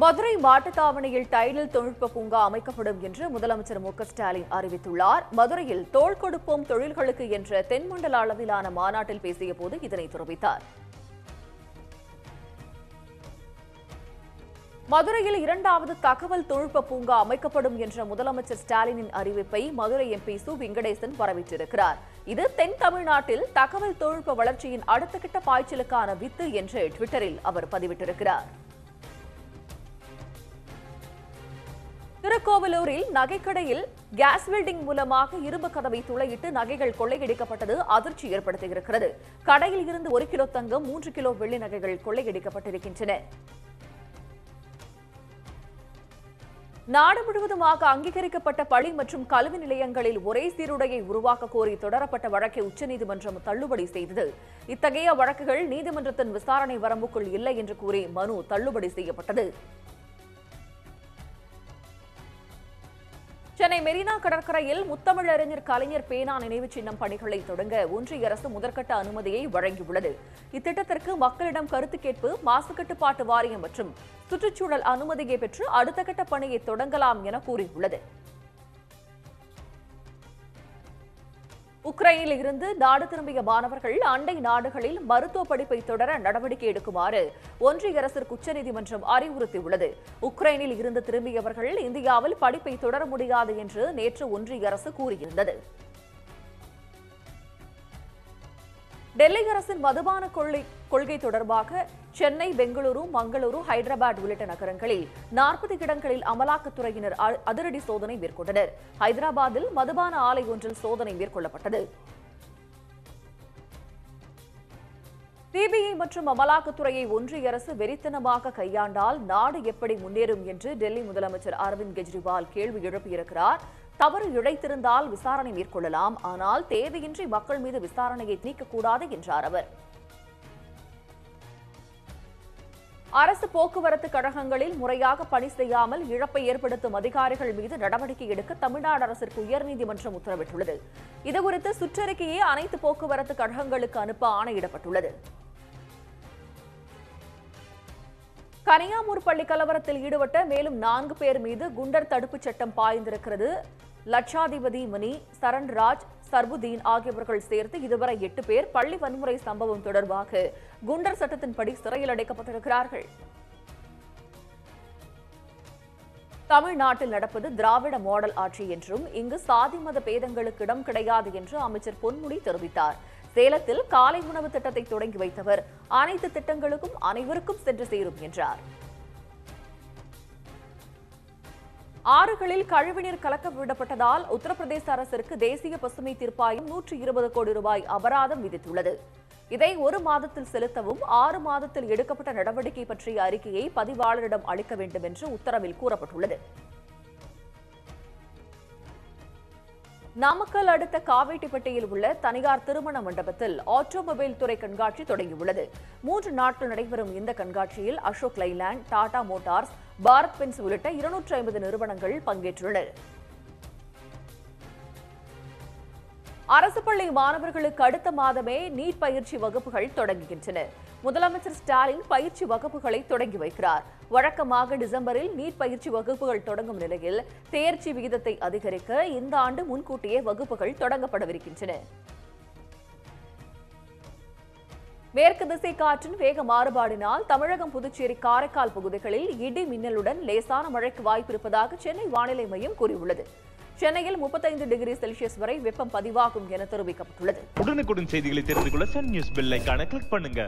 Madurai மாட்டுத்தாவணியில் tidal தொழில்நுட்ப பூங்கா அமைக்கப்படும் என்று முதலமைச்சர் மு ஸ்டாலின் அறிவித்துள்ளார். மதுரையில் தோல் கொடுப்போம் தொழில்களுக்கு என்ற தென்மண்டல அளவிலான மாநாட்டில் பேசிய போது இதனை தெரிவித்தார். மதுரையில் இரண்டாவது தகவல் தொழில்நுட்ப பூங்கா அமைக்கப்படும் என்ற முதலமைச்சர் ஸ்டாலினின் அறிவிப்பை மதுரை எம்பி சு. வெங்கடேசன் வரவேற்றிருக்கிறார். இது தென் தமிழ்நாட்டில் தகவல் தொழில்நுட்ப வளர்ச்சியின் அடுத்த கட்ட பாய்ச்சலுக்கான வித்து என்று ட்விட்டரில் அவர் பதிவிட்டிருக்கிறார். திருக்கோவிலூரில் நகைக்கடையில் கேஸ் வெல்டிங் மூலமாக இரும்பு கதவை துளையிட்டு நகைகள் கொள்ளையடிக்கப்பட்டது அதிர்ச்சி ஏற்படுத்தியிருக்கிறது. கடையில் இருந்து ஒரு கிலோ தங்கம் மூன்று கிலோ வெள்ளி நகைகள் கொள்ளையடிக்கப்பட்டிருக்கின்றன. நாடு முழுவதுமாக அங்கீகரிக்கப்பட்ட பள்ளி மற்றும் கல்வி நிலையங்களில் ஒரே சீருடையை உருவாக்க கோரி தொடரப்பட்ட வழக்கை உச்சநீதிமன்றம் தள்ளுபடி செய்தது. இத்தகைய வழக்குகள் நீதிமன்றத்தின் விசாரணை வரம்புக்குள் இல்லை என்று கூறி மனு தள்ளுபடி செய்யப்பட்டது. சென்னை மெரினா கடற்கரையில் முத்தமிழறிஞர் கலைஞர் பேனா நினைவு சின்னம் பணிகளை தொடங்க ஒன்றிய அரசு முதற்கட்ட அனுமதியை வழங்கியுள்ளது. இத்திட்டத்திற்கு மக்களிடம் கருத்து கேட்பு மாசு கட்டுப்பாட்டு வாரியம் மற்றும் சுற்றுச்சூழல் அனுமதியை பெற்று அடுத்த கட்ட பணியை தொடங்கலாம் என கூறியுள்ளது. உக்ரைனில் இருந்து நாடு திரும்பிய மாணவர்கள் அண்டை நாடுகளில் மருத்துவ படிப்பை தொடர நடவடிக்கை எடுக்குமாறு ஒன்றிய அரசிற்கு உச்சநீதிமன்றம் அறிவுறுத்தியுள்ளது. உக்ரைனில் இருந்து திரும்பியவர்கள் இந்தியாவில் படிப்பை தொடர முடியாது என்று நேற்று ஒன்றிய அரசு கூறியிருந்தது. டெல்லி அரசின் மதுபான கொள்ளை கொள்கை தொடர்பாக சென்னை பெங்களூரு மங்களூரு ஹைதராபாத் உள்ளிட்ட நகரங்களில் நாற்பது இடங்களில் அமலாக்கத்துறையினர் அதிரடி சோதனை மேற்கொண்டனர். ஹைதராபாத்தில் மதுபான ஆலை ஒன்றில் சோதனை மேற்கொள்ளப்பட்டது. சிபிஐ மற்றும் அமலாக்கத்துறையை ஒன்றிய அரசு வெறித்தனமாக கையாண்டால் நாடு எப்படி முன்னேறும் என்று டெல்லி முதலமைச்சர் அரவிந்த் கெஜ்ரிவால் கேள்வி எழுப்பியிருக்கிறார். தவறு இழைத்திருந்தால் விசாரணை மேற்கொள்ளலாம். ஆனால் தேவையின்றி மக்கள் மீது விசாரணையை நீக்கக்கூடாது என்றார் அவர். அரசு போக்குவரத்து கழகங்களில் முறையாக பணி செய்யாமல் இழப்பை ஏற்படுத்தும் அதிகாரிகள் மீது நடவடிக்கை எடுக்க தமிழ்நாடு அரசிற்கு உயர்நீதிமன்றம் உத்தரவிட்டுள்ளது. இதுகுறித்து சுற்றறிக்கையை அனைத்து போக்குவரத்து கழகங்களுக்கு அனுப்ப ஆணையிடப்பட்டுள்ளது. கனியாமூர் பள்ளி கலவரத்தில் ஈடுபட்ட மேலும் நான்கு பேர் மீது குண்டர் தடுப்புச் சட்டம் பாய்ந்திருக்கிறது. லட்சாதிபதி மணி சரண்ராஜ் சர்புதீன் ஆகியவர்கள் சேர்த்து இதுவரை எட்டு பேர் பள்ளி வன்முறை சம்பவம் தொடர்பாக குண்டர் சட்டத்தின்படி சிறையில் அடைக்கப்பட்டிருக்கிறார்கள். தமிழ்நாட்டில் நடப்பது திராவிட மாடல் ஆட்சி என்றும் இங்கு சாதி மத பேதங்களுக்கு இடம் கிடையாது என்று அமைச்சர் பொன்முடி தெரிவித்தார். சேலத்தில் காலை உணவு திட்டத்தை தொடங்கி வைத்தவர் அனைத்து திட்டங்களுக்கும் அனைவருக்கும் சென்று சேரும் என்றார். ஆறுகளில் கழிவுநீர் கலக்க விடப்பட்டதால் உத்தரப்பிரதேச அரசிற்கு தேசிய பசுமை தீர்ப்பாயம் நூற்றி இருபது கோடி ரூபாய் அபராதம் விதித்துள்ளது. இதை ஒரு மாதத்தில் செலுத்தவும் ஆறு மாதத்தில் எடுக்கப்பட்ட நடவடிக்கை பற்றிய அறிக்கையை பதிவாளரிடம் அளிக்க வேண்டும் என்று உத்தரவில் கூறப்பட்டுள்ளது. நாமக்கல் அடுத்த காவேட்டிப்பட்டியில் உள்ள தனியார் திருமண மண்டபத்தில் ஆட்டோமொபைல் துறை கண்காட்சி தொடங்கியுள்ளது. மூன்று நாட்கள் நடைபெறும் இந்த கண்காட்சியில் அசோக் லைலாண்ட் டாடா மோட்டார்ஸ் பாரத் பென்ஸ் உள்ளிட்ட இருநூற்றி ஐம்பது நிறுவனங்கள் பங்கேற்றுள்ளன அரசு பள்ளி மாணவர்களுக்கு அடுத்த மாதமே நீட் பயிற்சி வகுப்புகள் தொடங்குகின்றன. முதலமைச்சர் ஸ்டாலின் பயிற்சி வகுப்புகளை தொடங்கி வைக்கிறார். வழக்கமாக டிசம்பரில் நீட் பயிற்சி வகுப்புகள் தொடங்கும் நிலையில் தேர்ச்சி விகிதத்தை அதிகரிக்க இந்த ஆண்டு முன்கூட்டியே வகுப்புகள் தொடங்கப்படவிருக்கின்றன. மேற்கு திசை காற்றின் வேக மாறுபாடினால் தமிழகம் புதுச்சேரி காரைக்கால் பகுதிகளில் இடி மின்னலுடன் லேசான மழைக்கு வாய்ப்பிருப்பதாக சென்னை வானிலை மையம் கூறியுள்ளது. சென்னையில் முப்பத்தைந்து டிகிரி செல்சியஸ் வரை வெப்பம் பதிவாகும் என தெரிவிக்கப்பட்டுள்ளது. உடனுக்குடன் செய்திகளை தெரிந்து கொள்ள சன் நியூஸ் பெல் கிளிக் பண்ணுங்க.